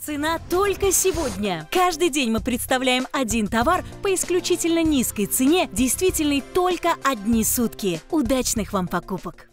Цена только сегодня. Каждый день мы представляем один товар по исключительно низкой цене, действительной только одни сутки. Удачных вам покупок!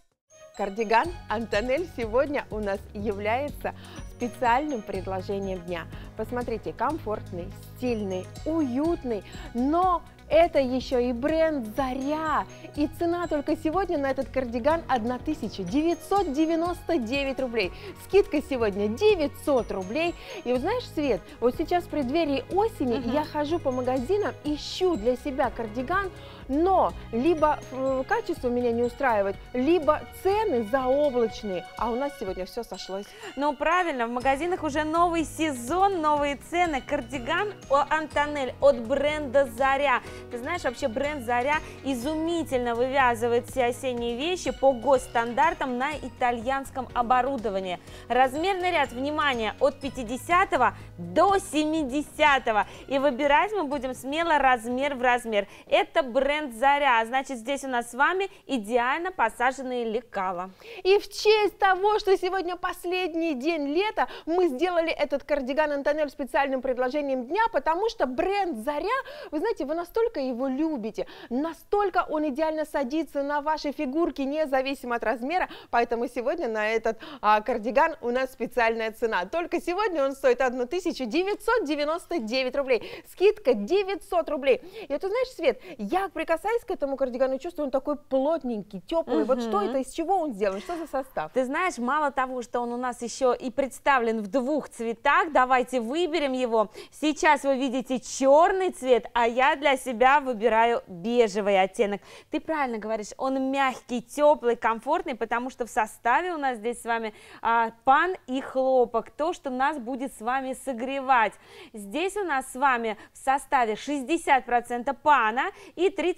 Кардиган Антонель сегодня у нас является специальным предложением дня. Посмотрите, комфортный, стильный, уютный, но это еще и бренд «Заря». И цена только сегодня на этот кардиган 1999 рублей. Скидка сегодня 900 рублей. И вот знаешь, Свет, вот сейчас в преддверии осени uh-huh. я хожу по магазинам, ищу для себя кардиган, но либо э, качество меня не устраивает, либо цены заоблачные, а у нас сегодня все сошлось. Ну правильно, в магазинах уже новый сезон, новые цены. Кардиган Антонель от бренда Заря. Ты знаешь, вообще бренд Заря изумительно вывязывает все осенние вещи по госстандартам на итальянском оборудовании. Размерный ряд, внимание, от 50 до 70 и выбирать мы будем смело размер в размер. Это бренд Заря, значит здесь у нас с вами идеально посаженные лекала. И в честь того, что сегодня последний день лета, мы сделали этот кардиган Антонель специальным предложением дня, потому что бренд Заря, вы знаете, вы настолько его любите, настолько он идеально садится на ваши фигурки, независимо от размера, поэтому сегодня на этот а, кардиган у нас специальная цена. Только сегодня он стоит 1999 рублей, скидка 900 рублей. И ты знаешь, Свет, я прикасаюсь к этому кардигану, чувствую, он такой плотненький, теплый. Угу. Вот что это, из чего он сделан, что за состав? Ты знаешь, мало того, что он у нас еще и представлен в двух цветах, давайте выберем его. Сейчас вы видите черный цвет, а я для себя выбираю бежевый оттенок. Ты правильно говоришь, он мягкий, теплый, комфортный, потому что в составе у нас здесь с вами а, пан и хлопок, то, что нас будет с вами согревать. Здесь у нас с вами в составе 60% пана и 30%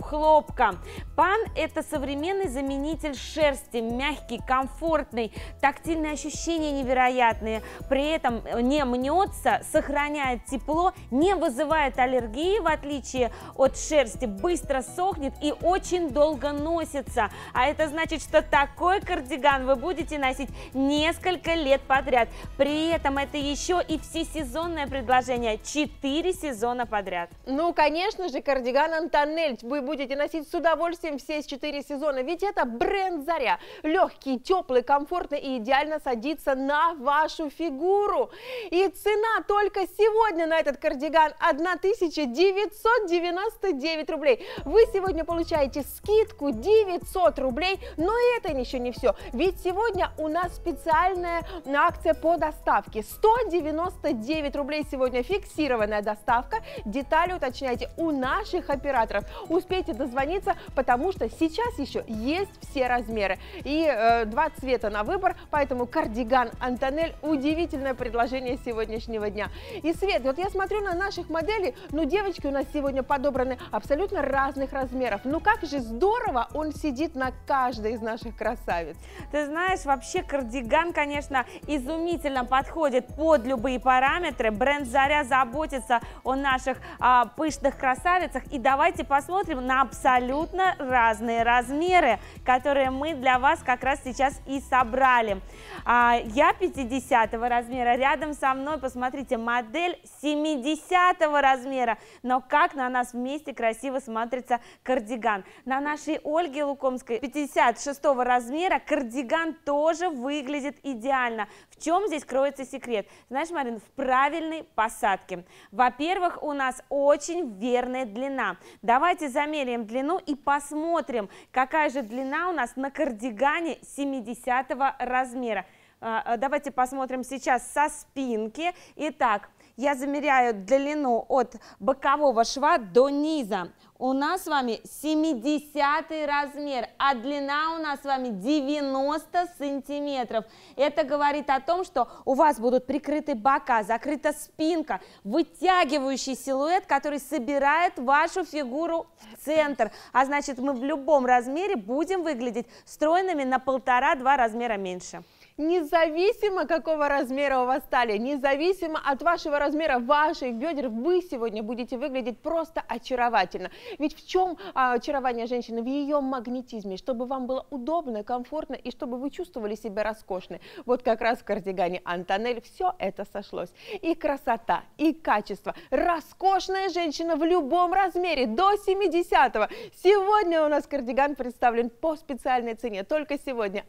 хлопка. Пан это современный заменитель шерсти, мягкий, комфортный, тактильные ощущения невероятные, при этом не мнется, сохраняет тепло, не вызывает аллергии, в отличие от шерсти, быстро сохнет и очень долго носится. А это значит, что такой кардиган вы будете носить несколько лет подряд. При этом это еще и всесезонное предложение. 4 сезона подряд. Ну, конечно же, кардиган Антонель вы будете носить с удовольствием все 4 сезона, ведь это бренд Заря. Легкий, теплый, комфортный и идеально садится на вашу фигуру. И цена только сегодня на этот кардиган 1900 999 рублей. Вы сегодня получаете скидку 900 рублей, но это еще не все. Ведь сегодня у нас специальная акция по доставке. 199 рублей сегодня фиксированная доставка. Детали уточняйте у наших операторов. Успейте дозвониться, потому что сейчас еще есть все размеры. И э, два цвета на выбор, поэтому кардиган Антонель удивительное предложение сегодняшнего дня. И Свет, вот я смотрю на наших моделей, ну девочки у нас сегодня подобраны абсолютно разных размеров. Ну как же здорово он сидит на каждой из наших красавиц. Ты знаешь, вообще кардиган, конечно, изумительно подходит под любые параметры. Бренд Заря заботится о наших а, пышных красавицах. И давайте посмотрим на абсолютно разные размеры, которые мы для вас как раз сейчас и собрали. А, я 50 размера, рядом со мной, посмотрите, модель 70 размера. Но как на нас вместе красиво смотрится кардиган. На нашей Ольге Лукомской 56 размера кардиган тоже выглядит идеально. В чем здесь кроется секрет? Знаешь, Марин, в правильной посадке. Во-первых, у нас очень верная длина. Давайте замеряем длину и посмотрим, какая же длина у нас на кардигане 70 размера. А, а, давайте посмотрим сейчас со спинки. Итак, я замеряю длину от бокового шва до низа. У нас с вами 70 размер, а длина у нас с вами 90 сантиметров. Это говорит о том, что у вас будут прикрыты бока, закрыта спинка, вытягивающий силуэт, который собирает вашу фигуру в центр. А значит, мы в любом размере будем выглядеть стройными на полтора-два размера меньше. Независимо, какого размера у вас талия, независимо от вашего размера ваших бедер, вы сегодня будете выглядеть просто очаровательно. Ведь в чем а, очарование женщины? В ее магнетизме, чтобы вам было удобно, комфортно и чтобы вы чувствовали себя роскошной. Вот как раз в кардигане Антонель все это сошлось. И красота, и качество. Роскошная женщина в любом размере, до 70-го. Сегодня у нас кардиган представлен по специальной цене. Только сегодня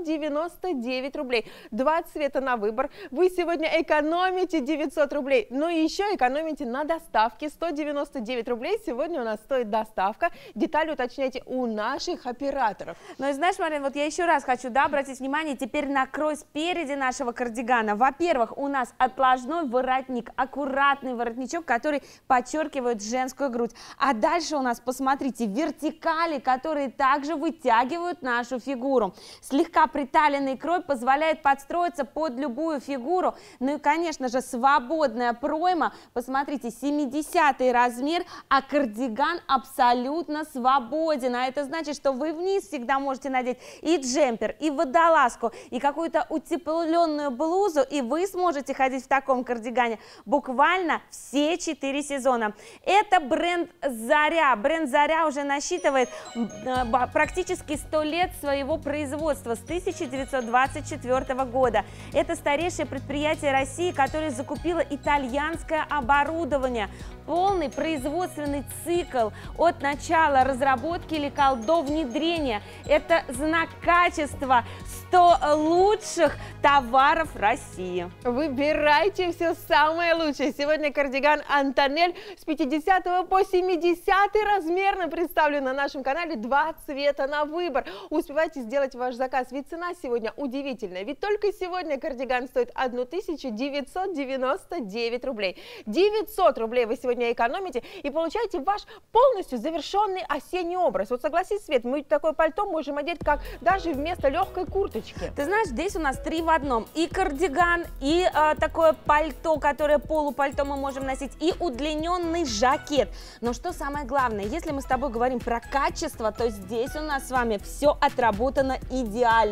1999 рублей. Два цвета на выбор. Вы сегодня экономите 900 рублей. Но еще экономите на доставке 199 рублей. Сегодня у нас стоит доставка. Детали уточняйте у наших операторов. Ну и знаешь, Марин, вот я еще раз хочу да, обратить внимание теперь на крой спереди нашего кардигана. Во-первых, у нас отложной воротник, аккуратный воротничок, который подчеркивает женскую грудь. А дальше у нас, посмотрите, вертикали, которые также вытягивают нашу фигуру. Слегка приталенный крой позволяет подстроиться под любую фигуру. Ну и, конечно же, свободная пройма. Посмотрите, 70 размер, а кардиган абсолютно свободен. А это значит, что вы вниз всегда можете надеть и джемпер, и водолазку, и какую-то утепленную блузу, и вы сможете ходить в таком кардигане буквально все 4 сезона. Это бренд Заря. Бренд Заря уже насчитывает э, практически 100 лет своего производства с 1924 года. Это старейшее предприятие России, которое закупило итальянское оборудование. Полный производственный цикл от начала разработки лекал до внедрения. Это знак качества 100 лучших товаров России. Выбирайте все самое лучшее. Сегодня кардиган Антонель с 50 по 70 размерно представлен на нашем канале. Два цвета на выбор. Успевайте сделать ваш заказ, ведь цена сегодня удивительная. Ведь только сегодня кардиган стоит 1999 рублей. 900 рублей вы сегодня экономите и получаете ваш полностью завершенный осенний образ. Вот согласись, Свет, мы такое пальто можем одеть как даже вместо легкой курточки. Ты знаешь, здесь у нас три в одном. И кардиган, и э, такое пальто, которое полупальто мы можем носить, и удлиненный жакет. Но что самое главное, если мы с тобой говорим про качество, то здесь у нас с вами все отработано идеально.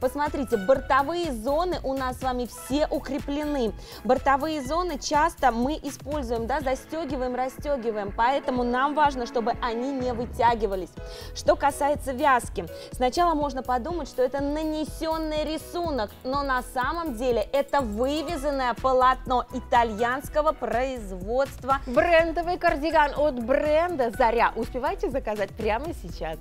Посмотрите, бортовые зоны у нас с вами все укреплены. Бортовые зоны часто мы используем, да, застегиваем, расстегиваем, поэтому нам важно, чтобы они не вытягивались. Что касается вязки, сначала можно подумать, что это нанесенный рисунок, но на самом деле это вывезенное полотно итальянского производства. Брендовый кардиган от бренда Заря. Успевайте заказать прямо сейчас.